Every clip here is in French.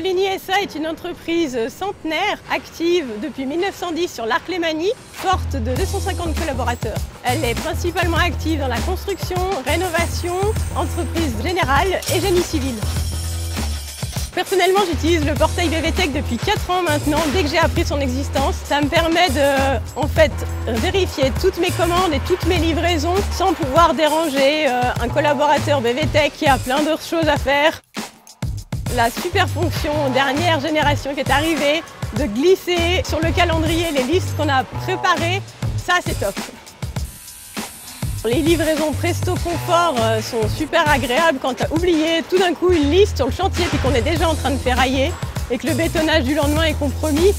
PSA est une entreprise centenaire, active depuis 1910 sur l'Arc Lémanie, forte de 250 collaborateurs. Elle est principalement active dans la construction, rénovation, entreprise générale et génie civil. Personnellement, j'utilise le portail BVTech depuis 4 ans maintenant, dès que j'ai appris son existence. Ça me permet de en fait, vérifier toutes mes commandes et toutes mes livraisons sans pouvoir déranger euh, un collaborateur BVTech qui a plein d'autres choses à faire. La super fonction dernière génération qui est arrivée, de glisser sur le calendrier les listes qu'on a préparées, ça c'est top. Les livraisons Presto Confort euh, sont super agréables quand tu as oublié tout d'un coup une liste sur le chantier puis qu'on est déjà en train de ferrailler et que le bétonnage du lendemain est compromis.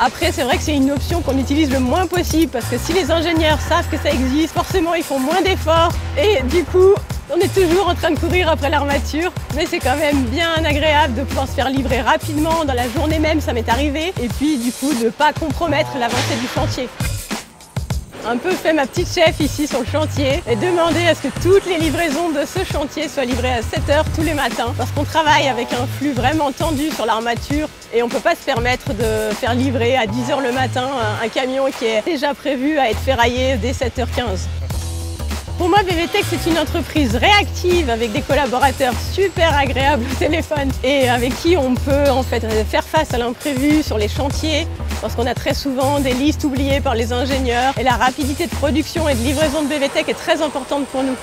Après, c'est vrai que c'est une option qu'on utilise le moins possible parce que si les ingénieurs savent que ça existe, forcément ils font moins d'efforts et du coup, on est toujours en train de courir après l'armature, mais c'est quand même bien agréable de pouvoir se faire livrer rapidement dans la journée même, ça m'est arrivé, et puis du coup de ne pas compromettre l'avancée du chantier. Un peu fait ma petite chef ici sur le chantier et demander à ce que toutes les livraisons de ce chantier soient livrées à 7h tous les matins. Parce qu'on travaille avec un flux vraiment tendu sur l'armature et on ne peut pas se permettre de faire livrer à 10h le matin un camion qui est déjà prévu à être ferraillé dès 7h15. Pour moi, BVTech, c'est une entreprise réactive avec des collaborateurs super agréables au téléphone et avec qui on peut en fait faire face à l'imprévu sur les chantiers parce qu'on a très souvent des listes oubliées par les ingénieurs et la rapidité de production et de livraison de BVTech est très importante pour nous.